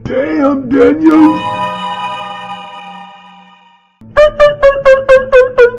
Damn, Daniel!